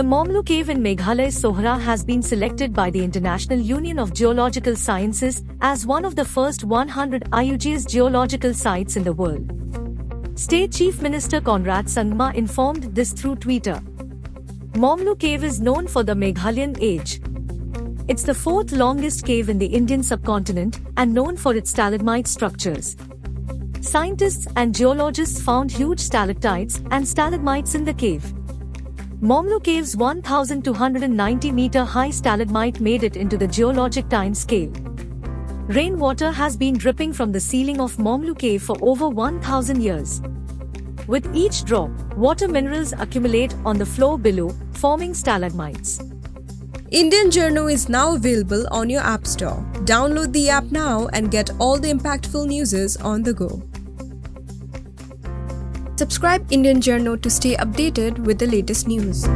The Mawmluh Cave in Meghalaya Sohra has been selected by the International Union of Geological Sciences as one of the first 100 IUGS geological sites in the world. State Chief Minister Conrad Sangma informed this through Twitter. Mawmluh Cave is known for the Meghalayan age. It's the fourth longest cave in the Indian subcontinent and known for its stalagmite structures. Scientists and geologists found huge stalactites and stalagmites in the cave. Mawmluh Cave's 1290 meter high stalagmite made it into the geologic time scale. Rainwater has been dripping from the ceiling of Mawmluh Cave for over 1000 years. With each drop, water minerals accumulate on the floor below, forming stalagmites. Indian Journo is now available on your App Store. Download the app now and get all the impactful news on the go. Subscribe Indian Journo to stay updated with the latest news.